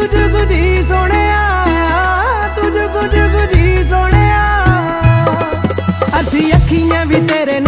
ਜੁਗ ਜੁਗ ਜੀ ਸੋਹਣਿਆ ਤੂੰ ਜੁਗ ਜੁਗ ਅਸੀਂ ਅੱਖੀਆਂ ਵੀ ਤੇਰੇ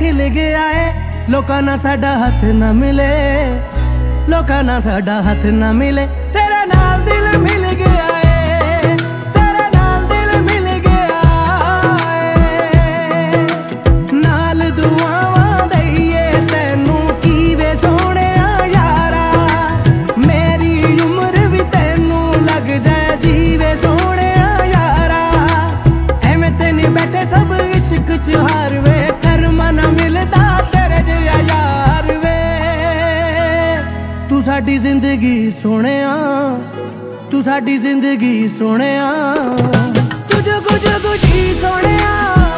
ਖਿਲ ਗਿਆ ਏ। ਲੋਕਾਂ ਨਾਲ ਸਾਡਾ ਹੱਥ ਨਾ ਮਿਲੇ। ਲੋਕਾਂ ਨਾਲ ਸਾਡਾ ਹੱਥ ਨਾ ਮਿਲੇ। ਸਾਡੀ ਜ਼ਿੰਦਗੀ ਸੋਹਣਿਆ ਤੂੰ ਸਾਡੀ ਜ਼ਿੰਦਗੀ ਸੋਹਣਿਆ। ਤੂੰ ਕੁਝ ਕੁਝ ਸੋਹਣਿਆ।